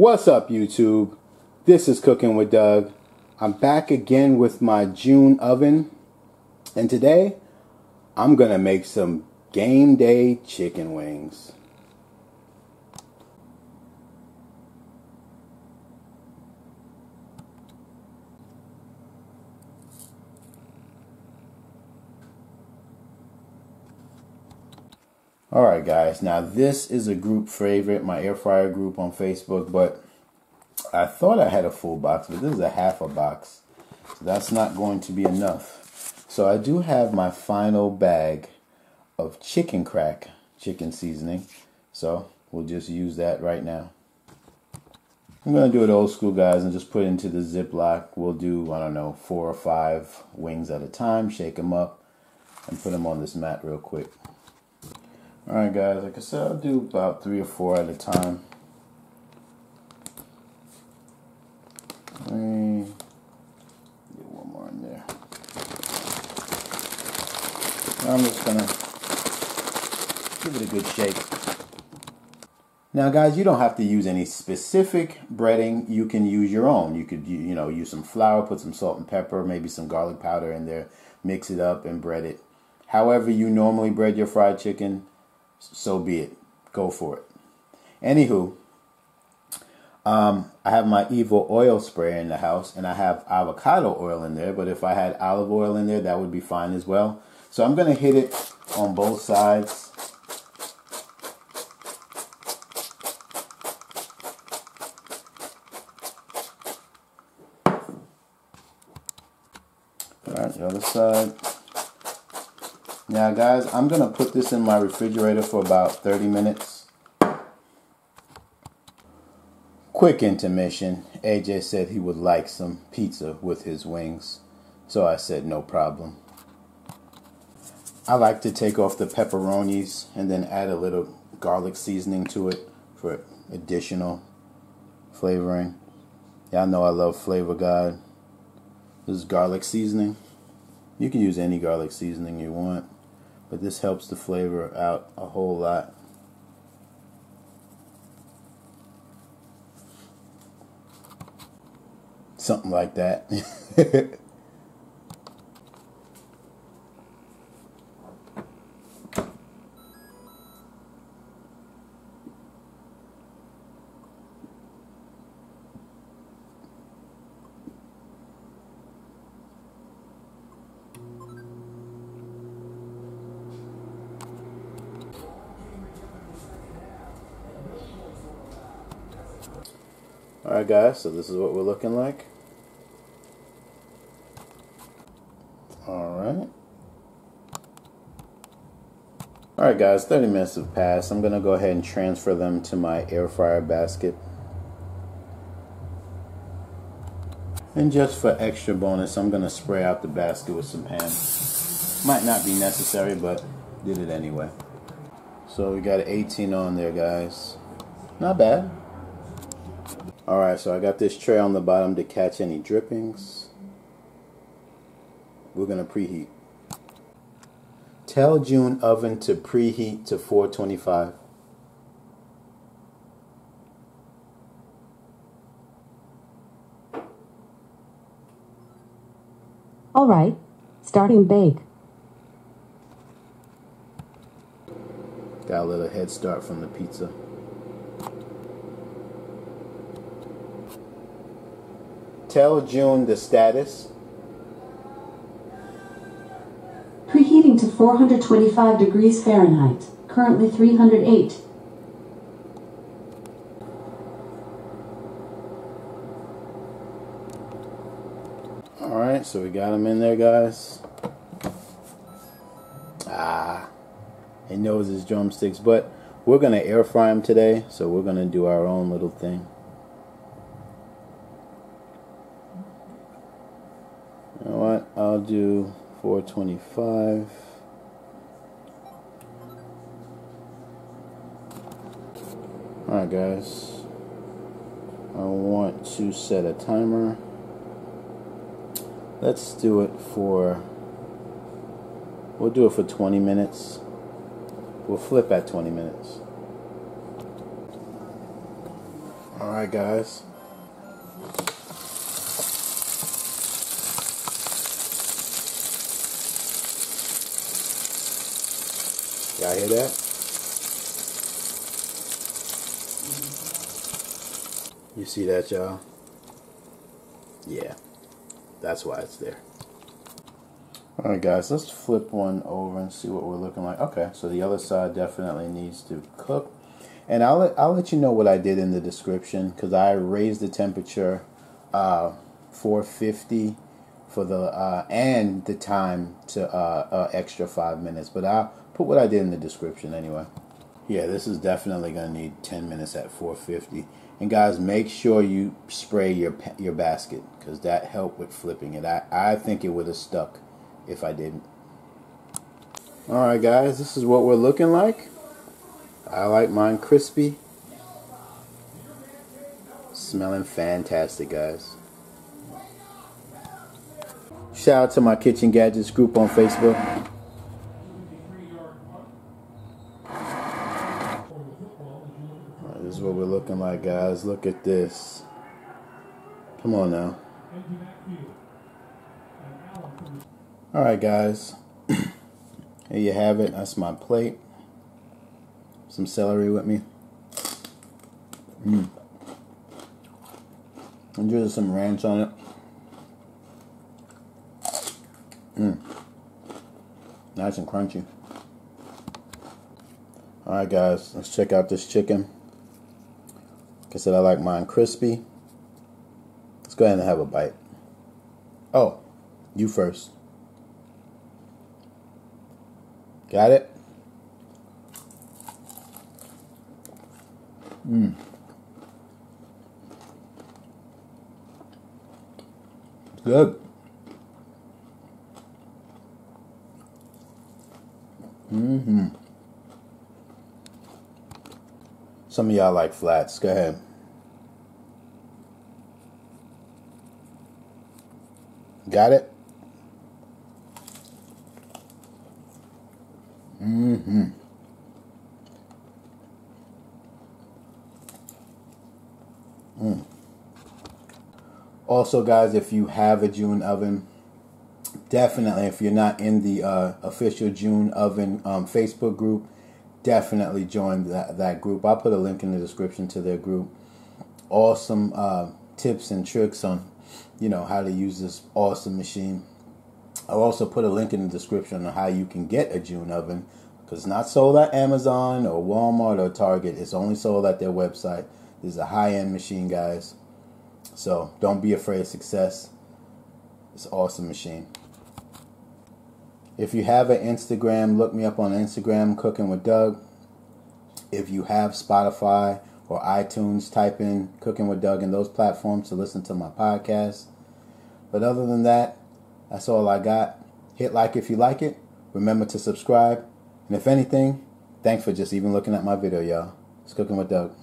What's up, YouTube? This is Cooking with Doug. I'm back again with my June oven, and today I'm gonna make some game day chicken wings. All right, guys. Now this is a group favorite, my air fryer group on Facebook, but I thought I had a full box, but this is a half a box. So that's not going to be enough. So I do have my final bag of chicken crack chicken seasoning. So we'll just use that right now. I'm going to do it old school, guys, and just put it into the Ziploc. We'll do, I don't know, four or five wings at a time, shake them up, and put them on this mat real quick. Alright guys, like I said, I'll do about three or four at a time. Get one more in there. Now I'm just gonna give it a good shake. Now guys, you don't have to use any specific breading. You can use your own. You could, you know, use some flour, put some salt and pepper, maybe some garlic powder in there, mix it up and bread it. However you normally bread your fried chicken, so be it. Go for it. Anywho, um, I have my EVO oil sprayer in the house, and I have avocado oil in there. But if I had olive oil in there, that would be fine as well. So I'm going to hit it on both sides. All right, the other side. Now guys, I'm going to put this in my refrigerator for about 30 minutes. Quick intermission. AJ said he would like some pizza with his wings. So I said no problem. I like to take off the pepperonis and then add a little garlic seasoning to it for additional flavoring. Y'all know I love Flavor God. This is garlic seasoning. You can use any garlic seasoning you want but this helps the flavor out a whole lot. Something like that. Alright guys, so this is what we're looking like. Alright. Alright guys, 30 minutes have passed. I'm going to go ahead and transfer them to my air fryer basket. And just for extra bonus, I'm going to spray out the basket with some Pam. Might not be necessary, but did it anyway. So we got 18 on there, guys. Not bad. Alright, so I got this tray on the bottom to catch any drippings. We're going to preheat. Tell June oven to preheat to 425. Alright, starting bake. Got a little head start from the pizza. Tell June the status. Preheating to 425 degrees Fahrenheit, currently 308. Alright, so we got them in there, guys. Ah, he knows his drumsticks, but we're going to air fry them today, so we're going to do our own little thing. Know what? I'll do 425. Alright guys. I want to set a timer. Let's do it for we'll do it for 20 minutes. We'll flip at 20 minutes. All right, guys. Y'all hear that? You see that, y'all? Yeah, that's why it's there. All right, guys, let's flip one over and see what we're looking like. Okay, so the other side definitely needs to cook. And I'll let, I'll let you know what I did in the description because I raised the temperature uh, 450 for the uh, and the time to uh, uh, extra five minutes. But I'll put what I did in the description anyway. Yeah, this is definitely to need 10 minutes at 450. And guys, make sure you spray your your basket because that helped with flipping it. I, I think it would have stuck if I didn't. Alright guys, this is what we're looking like. I like mine crispy. Smelling fantastic, guys. Shout out to my Kitchen Gadgets group on Facebook. This is what we're looking like, guys. Look at this. Come on now. All right, guys. Here you have it. That's my plate. Some celery with me. Mm. And just some ranch on it. Mmm. Nice and crunchy. Alright guys, let's check out this chicken. Like I said, I like mine crispy. Let's go ahead and have a bite. Oh, you first. Got it? Mmm. Good. Mm-hmm. Some of y'all like flats. Go ahead. Got it? Mm-hmm. Mm. Also, guys, if you have a June oven, definitely, if you're not in the uh, official June oven um, Facebook group, definitely join that, that group. I'll put a link in the description to their group. Awesome uh, tips and tricks on, you know, how to use this awesome machine. I'll also put a link in the description on how you can get a June oven because it's not sold at Amazon or Walmart or Target. It's only sold at their website. This is a high-end machine, guys. So don't be afraid of success. It's an awesome machine. If you have an Instagram, look me up on Instagram, Cooking with Doug. If you have Spotify or iTunes, type in Cooking with Doug in those platforms to listen to my podcast. But other than that, that's all I got. Hit like if you like it. Remember to subscribe. And if anything, thanks for just even looking at my video, y'all. It's Cooking with Doug.